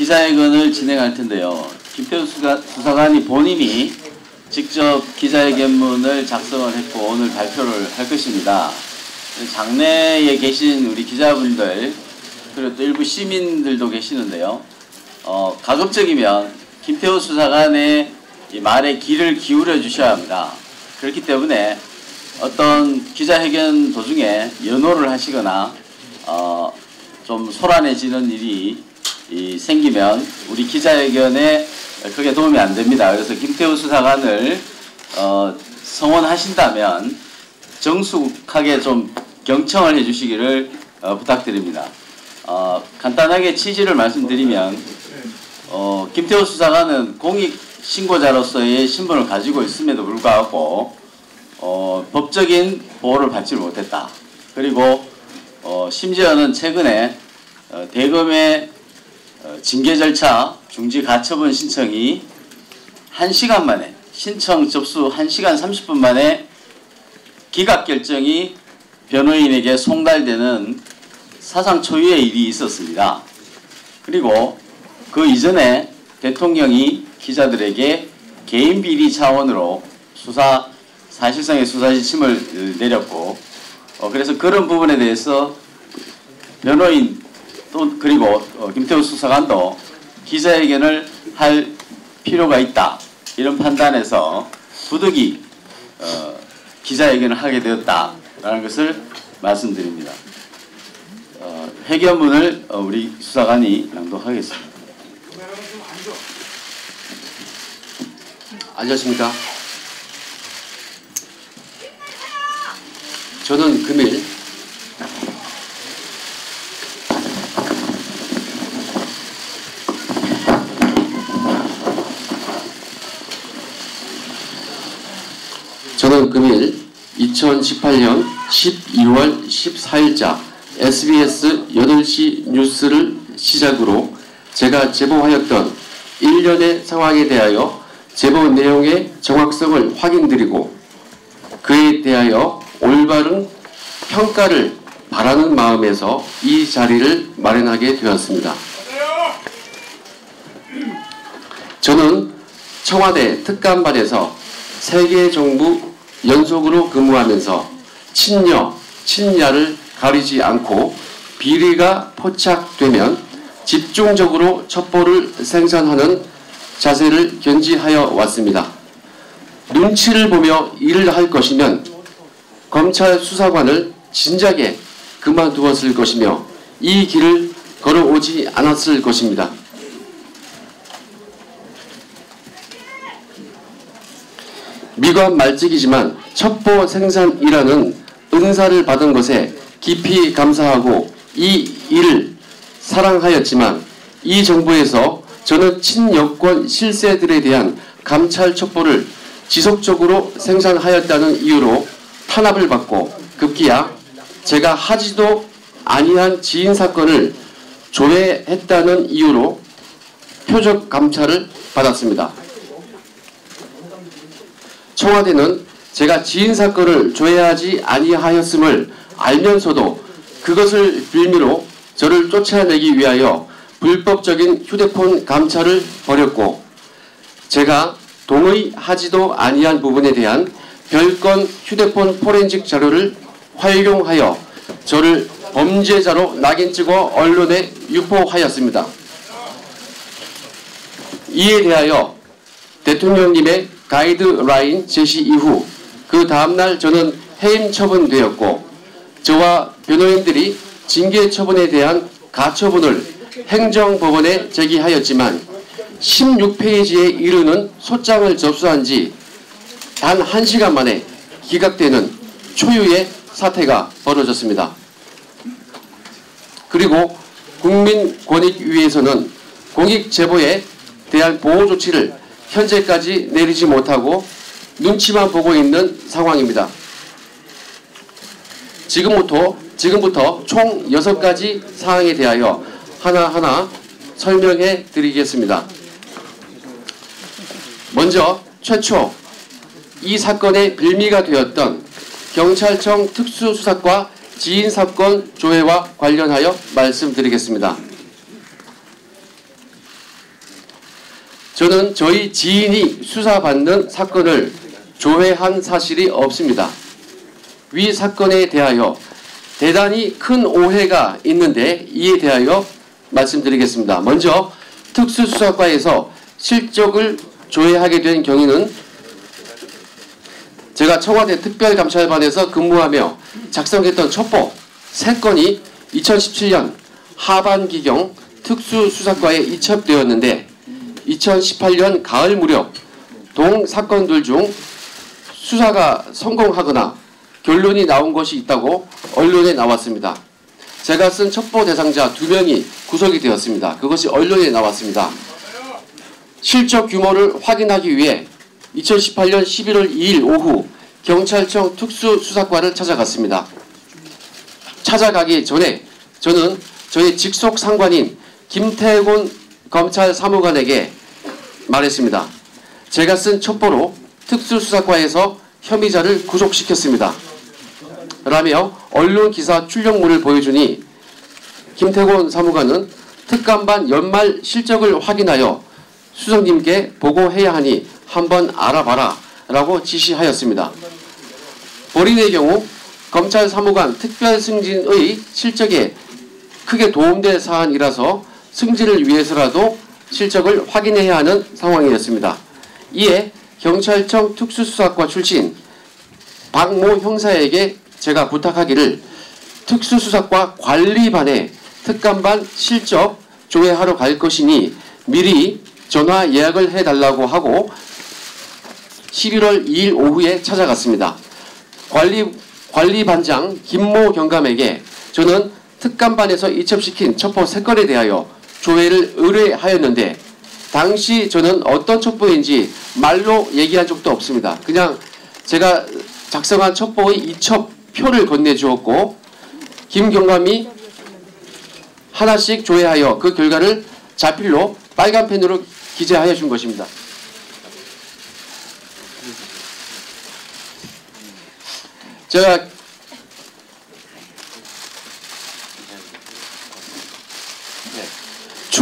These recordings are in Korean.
기자회견을 진행할 텐데요. 김태우 수사, 수사관이 본인이 직접 기자회견문을 작성을 했고 오늘 발표를 할 것입니다. 장내에 계신 우리 기자분들 그리고 또 일부 시민들도 계시는데요. 어, 가급적이면 김태우 수사관의 이 말에 귀를 기울여 주셔야 합니다. 그렇기 때문에 어떤 기자회견 도중에 연호를 하시거나 어, 좀 소란해지는 일이 이 생기면 우리 기자회견에 크게 도움이 안 됩니다. 그래서 김태우 수사관을 어, 성원하신다면 정숙하게 좀 경청을 해주시기를 어, 부탁드립니다. 어, 간단하게 취지를 말씀드리면 어, 김태우 수사관은 공익 신고자로서의 신분을 가지고 있음에도 불구하고 어, 법적인 보호를 받지 못했다. 그리고 어, 심지어는 최근에 어, 대검의 어, 징계 절차 중지 가처분 신청이 1시간 만에 신청 접수 1시간 30분 만에 기각 결정이 변호인에게 송달되는 사상 초유의 일이 있었습니다. 그리고 그 이전에 대통령이 기자들에게 개인 비리 차원으로 수사 사실상의 수사 지침을 내렸고 어, 그래서 그런 부분에 대해서 변호인 또 그리고 어, 김태우 수사관도 기자회견을 할 필요가 있다 이런 판단에서 부득이 어, 기자회견을 하게 되었다라는 것을 말씀드립니다. 어, 회견문을 어, 우리 수사관이 낭독하겠습니다. 안녕하십니까. 저는 금일 저는 금일 2018년 12월 14일자 SBS 8시 뉴스를 시작으로 제가 제보하였던 일련의 상황에 대하여 제보 내용의 정확성을 확인드리고 그에 대하여 올바른 평가를 바라는 마음에서 이 자리를 마련하게 되었습니다. 저는 청와대 특감반에서 세계 정부 연속으로 근무하면서 친여, 친야를 가리지 않고 비리가 포착되면 집중적으로 첩보를 생산하는 자세를 견지하여 왔습니다. 눈치를 보며 일을 할 것이면 검찰 수사관을 진작에 그만두었을 것이며 이 길을 걸어오지 않았을 것입니다. 미관 말직이지만 첩보 생산이라는 은사를 받은 것에 깊이 감사하고 이 일을 사랑하였지만 이 정부에서 저는 친여권 실세들에 대한 감찰 첩보를 지속적으로 생산하였다는 이유로 탄압을 받고 급기야 제가 하지도 아니한 지인 사건을 조회했다는 이유로 표적 감찰을 받았습니다. 청와대는 제가 지인 사건을 조회하지 아니하였음을 알면서도 그것을 빌미로 저를 쫓아내기 위하여 불법적인 휴대폰 감찰을 벌였고 제가 동의하지도 아니한 부분에 대한 별건 휴대폰 포렌식 자료를 활용하여 저를 범죄자로 낙인 찍어 언론에 유포하였습니다. 이에 대하여 대통령님의 가이드라인 제시 이후 그 다음날 저는 해임 처분되었고 저와 변호인들이 징계 처분에 대한 가처분을 행정법원에 제기하였지만 16페이지에 이르는 소장을 접수한 지 단 1시간 만에 기각되는 초유의 사태가 벌어졌습니다. 그리고 국민권익위에서는 공익 제보에 대한 보호 조치를 현재까지 내리지 못하고 눈치만 보고 있는 상황입니다. 지금부터 지금부터 총 6가지 사항에 대하여 하나하나 설명해 드리겠습니다. 먼저 최초 이 사건의 빌미가 되었던 경찰청 특수수사과 지인 사건 조회와 관련하여 말씀드리겠습니다. 저는 저희 지인이 수사받는 사건을 조회한 사실이 없습니다. 위 사건에 대하여 대단히 큰 오해가 있는데 이에 대하여 말씀드리겠습니다. 먼저 특수수사과에서 실적을 조회하게 된 경위는 제가 청와대 특별감찰반에서 근무하며 작성했던 첩보 3건이 2017년 하반기경 특수수사과에 이첩되었는데 2018년 가을 무렵 동 사건들 중 수사가 성공하거나 결론이 나온 것이 있다고 언론에 나왔습니다. 제가 쓴 첩보 대상자 두 명이 구속이 되었습니다. 그것이 언론에 나왔습니다. 실적 규모를 확인하기 위해 2018년 11월 2일 오후 경찰청 특수수사과를 찾아갔습니다. 찾아가기 전에 저는 저희 직속 상관인 김태곤 검찰 사무관에게 말했습니다. 제가 쓴 첩보로 특수수사과에서 혐의자를 구속시켰습니다. 라며 언론 기사 출력물을 보여주니 김태곤 사무관은 특감반 연말 실적을 확인하여 수석님께 보고해야 하니 한번 알아봐라 라고 지시하였습니다. 본인의 경우 검찰 사무관 특별 승진의 실적에 크게 도움될 사안이라서 승진을 위해서라도 실적을 확인해야 하는 상황이었습니다. 이에 경찰청 특수수사과 출신 박모 형사에게 제가 부탁하기를 특수수사과 관리반에 특감반 실적 조회하러 갈 것이니 미리 전화 예약을 해달라고 하고 11월 2일 오후에 찾아갔습니다. 관리, 관리반장 김모 경감에게 저는 특감반에서 이첩시킨 첩보 3건에 대하여 조회를 의뢰하였는데 당시 저는 어떤 첩보인지 말로 얘기한 적도 없습니다. 그냥 제가 작성한 첩보의 이첩 표를 건네주었고 김경감이 하나씩 조회하여 그 결과를 자필로 빨간 펜으로 기재하여 준 것입니다. 제가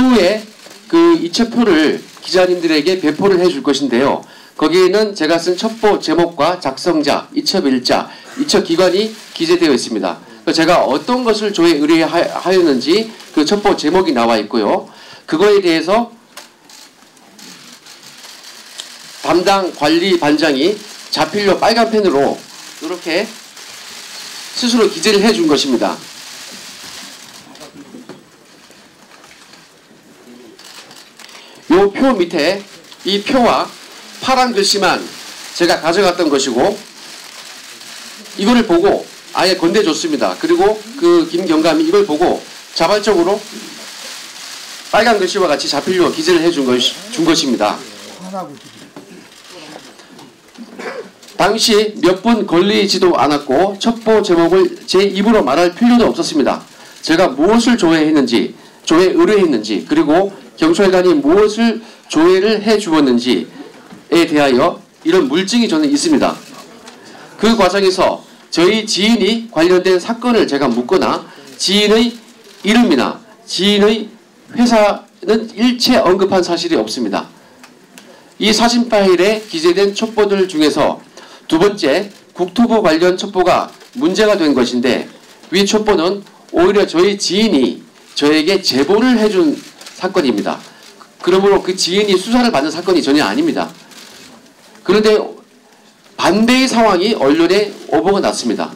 추후에 그 이첩표를 기자님들에게 배포를 해줄 것인데요. 거기에는 제가 쓴 첩보 제목과 작성자, 이첩 일자, 이첩 기관이 기재되어 있습니다. 제가 어떤 것을 조회 의뢰하였는지 그 첩보 제목이 나와 있고요. 그거에 대해서 담당 관리 반장이 자필로 빨간 펜으로 이렇게 스스로 기재를 해 준 것입니다. 요 표 밑에 이 표와 파란 글씨만 제가 가져갔던 것이고 이거를 보고 아예 건네줬습니다. 그리고 그 김경감이 이걸 보고 자발적으로 빨간 글씨와 같이 자필로 기재를 해준 것, 준 것입니다. 당시 몇 분 걸리지도 않았고 첩보 제목을 제 입으로 말할 필요도 없었습니다. 제가 무엇을 조회했는지, 조회 의뢰했는지, 그리고 경찰관이 무엇을 조회를 해 주었는지에 대하여 이런 물증이 저는 있습니다. 그 과정에서 저희 지인이 관련된 사건을 제가 묻거나 지인의 이름이나 지인의 회사는 일체 언급한 사실이 없습니다. 이 사진 파일에 기재된 첩보들 중에서 두 번째 국토부 관련 첩보가 문제가 된 것인데 위 첩보는 오히려 저희 지인이 저에게 제보를 해준 사건입니다. 그러므로 그 지인이 수사를 받는 사건이 전혀 아닙니다. 그런데 반대의 상황이 언론에 오보가 났습니다.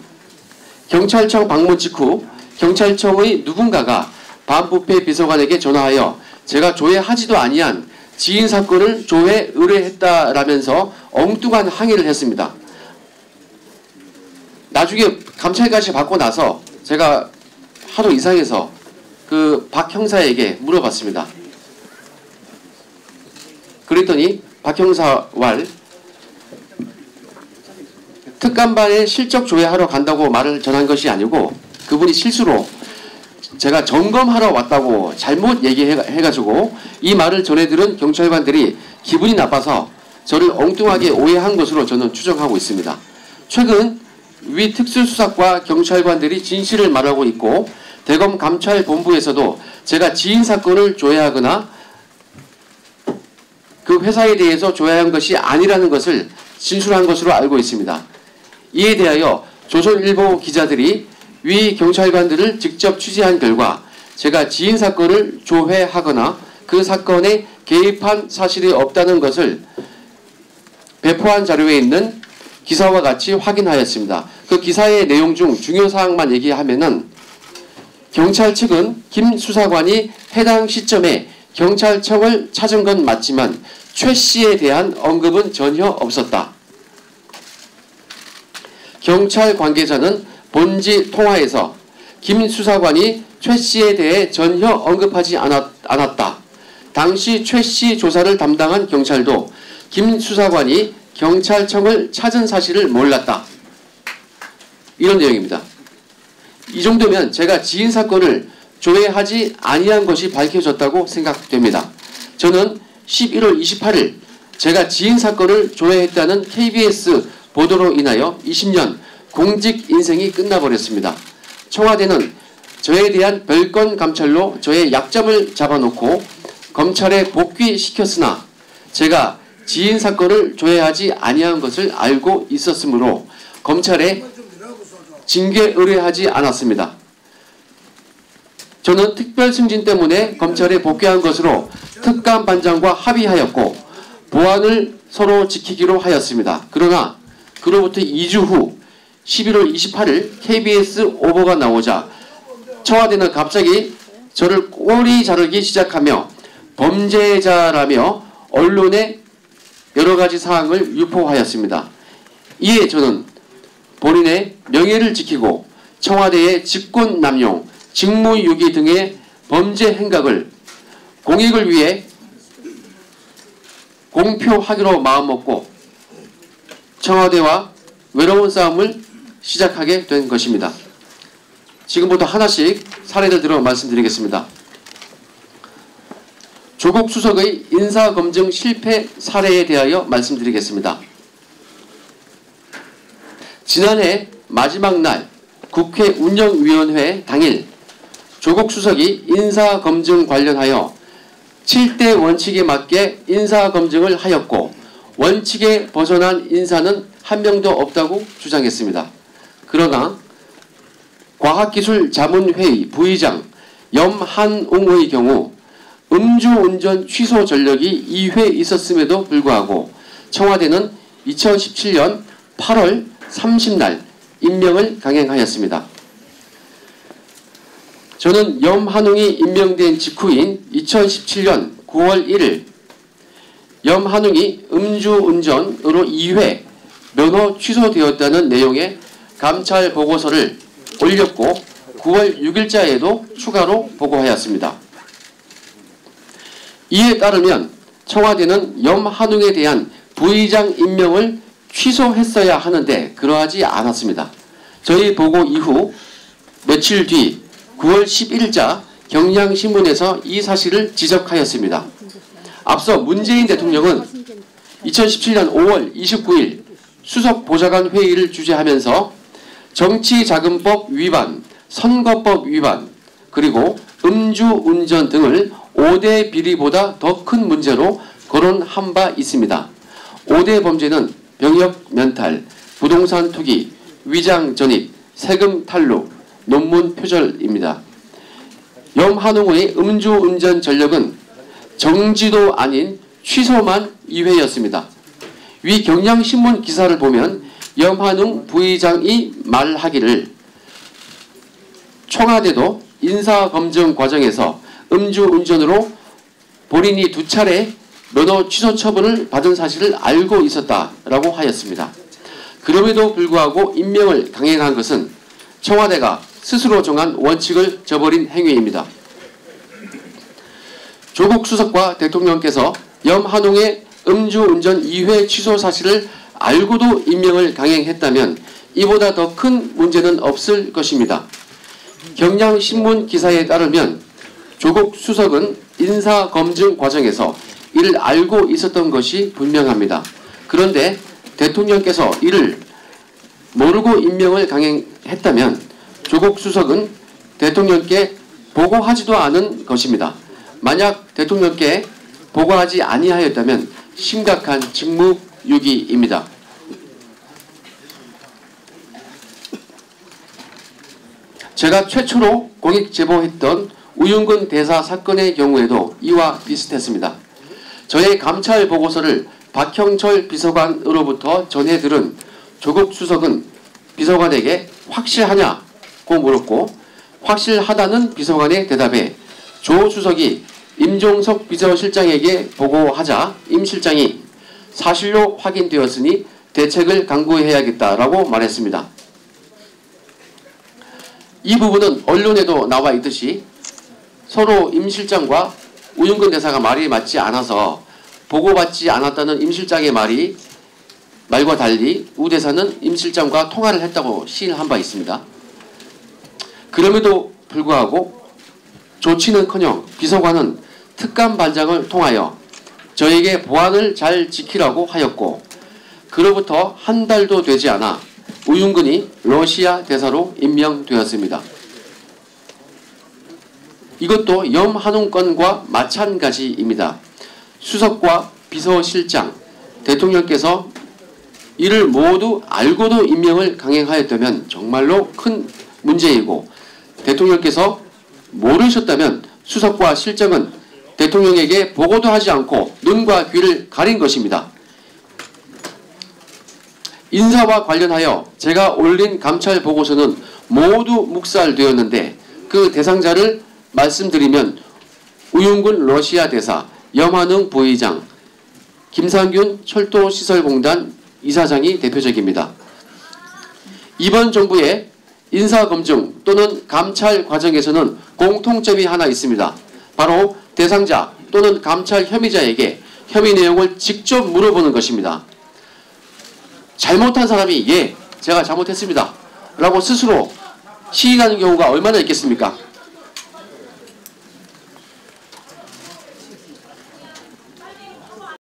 경찰청 방문 직후 경찰청의 누군가가 반부패 비서관에게 전화하여 제가 조회하지도 아니한 지인 사건을 조회 의뢰했다라면서 엉뚱한 항의를 했습니다. 나중에 감찰까지 받고 나서 제가 하도 이상해서 그 박 형사에게 물어봤습니다. 그랬더니 박 형사 왈 특감반에 실적 조회하러 간다고 말을 전한 것이 아니고 그분이 실수로 제가 점검하러 왔다고 잘못 얘기해가지고 이 말을 전해들은 경찰관들이 기분이 나빠서 저를 엉뚱하게 오해한 것으로 저는 추정하고 있습니다. 최근 위 특수수사과 경찰관들이 진실을 말하고 있고 대검 감찰본부에서도 제가 지인 사건을 조회하거나 그 회사에 대해서 조회한 것이 아니라는 것을 진술한 것으로 알고 있습니다. 이에 대하여 조선일보 기자들이 위 경찰관들을 직접 취재한 결과 제가 지인 사건을 조회하거나 그 사건에 개입한 사실이 없다는 것을 배포한 자료에 있는 기사와 같이 확인하였습니다. 그 기사의 내용 중 중요 사항만 얘기하면은 경찰 측은 김 수사관이 해당 시점에 경찰청을 찾은 건 맞지만 최 씨에 대한 언급은 전혀 없었다. 경찰 관계자는 본지 통화에서 김 수사관이 최 씨에 대해 전혀 언급하지 않았, 않았다. 당시 최 씨 조사를 담당한 경찰도 김 수사관이 경찰청을 찾은 사실을 몰랐다. 이런 내용입니다. 이 정도면 제가 지인 사건을 조회하지 아니한 것이 밝혀졌다고 생각됩니다. 저는 11월 28일 제가 지인 사건을 조회했다는 KBS 보도로 인하여 20년 공직 인생이 끝나버렸습니다. 청와대는 저에 대한 별건 감찰로 저의 약점을 잡아놓고 검찰에 복귀시켰으나 제가 지인 사건을 조회하지 아니한 것을 알고 있었으므로 검찰에 징계 의뢰하지 않았습니다. 저는 특별 승진 때문에 검찰에 복귀한 것으로 특감 반장과 합의하였고 보안을 서로 지키기로 하였습니다. 그러나 그로부터 2주 후 11월 28일 KBS 오보가 나오자 청와대는 갑자기 저를 꼬리 자르기 시작하며 범죄자라며 언론에 여러 가지 사항을 유포하였습니다. 이에 저는 본인의 명예를 지키고 청와대의 직권 남용, 직무유기 등의 범죄 행각을 공익을 위해 공표하기로 마음먹고 청와대와 외로운 싸움을 시작하게 된 것입니다. 지금부터 하나씩 사례를 들어 말씀드리겠습니다. 조국 수석의 인사검증 실패 사례에 대하여 말씀드리겠습니다. 지난해 마지막 날 국회 운영위원회 당일 조국 수석이 인사검증 관련하여 7대 원칙에 맞게 인사검증을 하였고 원칙에 벗어난 인사는 한 명도 없다고 주장했습니다. 그러나 과학기술자문회의 부의장 염한웅의 경우 음주운전 취소 전력이 2회 있었음에도 불구하고 청와대는 2017년 8월 30날 임명을 강행하였습니다. 저는 염한웅이 임명된 직후인 2017년 9월 1일 염한웅이 음주운전으로 2회 면허 취소되었다는 내용의 감찰 보고서를 올렸고 9월 6일자에도 추가로 보고하였습니다. 이에 따르면 청와대는 염한웅에 대한 부의장 임명을 취소했어야 하는데 그러하지 않았습니다. 저희 보고 이후 며칠 뒤 9월 11일자 경향신문에서 이 사실을 지적하였습니다. 앞서 문재인 대통령은 2017년 5월 29일 수석 보좌관 회의를 주재하면서 정치자금법 위반, 선거법 위반, 그리고 음주운전 등을 5대 비리보다 더 큰 문제로 거론한 바 있습니다. 5대 범죄는 병역 면탈, 부동산 투기, 위장 전입, 세금 탈루, 논문 표절입니다. 염한웅의 음주운전 전력은 정지도 아닌 취소만 2회였습니다. 위 경향신문 기사를 보면 염한웅 부의장이 말하기를 청와대도 인사검증 과정에서 음주운전으로 본인이 두 차례 면허 취소 처분을 받은 사실을 알고 있었다라고 하였습니다. 그럼에도 불구하고 임명을 강행한 것은 청와대가 스스로 정한 원칙을 저버린 행위입니다. 조국 수석과 대통령께서 염한웅의 음주운전 2회 취소 사실을 알고도 임명을 강행했다면 이보다 더 큰 문제는 없을 것입니다. 경향신문 기사에 따르면 조국 수석은 인사검증 과정에서 이를 알고 있었던 것이 분명합니다. 그런데 대통령께서 이를 모르고 임명을 강행했다면 조국 수석은 대통령께 보고하지도 않은 것입니다. 만약 대통령께 보고하지 아니하였다면 심각한 직무유기입니다. 제가 최초로 공익 제보했던 우윤근 대사 사건의 경우에도 이와 비슷했습니다. 저의 감찰 보고서를 박형철 비서관으로부터 전해 들은 조국 수석은 비서관에게 확실하냐고 물었고 확실하다는 비서관의 대답에 조 수석이 임종석 비서실장에게 보고하자 임 실장이 사실로 확인되었으니 대책을 강구해야겠다라고 말했습니다. 이 부분은 언론에도 나와 있듯이 서로 임 실장과 우윤근 대사가 말이 맞지 않아서 보고받지 않았다는 임 실장의 말이 말과 달리 우 대사는 임 실장과 통화를 했다고 시인한 바 있습니다. 그럼에도 불구하고 조치는커녕 비서관은 특감 반장을 통하여 저에게 보안을 잘 지키라고 하였고 그로부터 한 달도 되지 않아 우윤근이 러시아 대사로 임명되었습니다. 이것도 염한웅 건과 마찬가지입니다. 수석과 비서실장, 대통령께서 이를 모두 알고도 임명을 강행하였다면 정말로 큰 문제이고 대통령께서 모르셨다면 수석과 실장은 대통령에게 보고도 하지 않고 눈과 귀를 가린 것입니다. 인사와 관련하여 제가 올린 감찰 보고서는 모두 묵살되었는데 그 대상자를 말씀드리면 우윤근 러시아 대사, 염한웅 부의장, 김상균 철도시설공단 이사장이 대표적입니다. 이번 정부의 인사검증 또는 감찰 과정에서는 공통점이 하나 있습니다. 바로 대상자 또는 감찰 혐의자에게 혐의 내용을 직접 물어보는 것입니다. 잘못한 사람이 예, 제가 잘못했습니다. 라고 스스로 시인하는 경우가 얼마나 있겠습니까?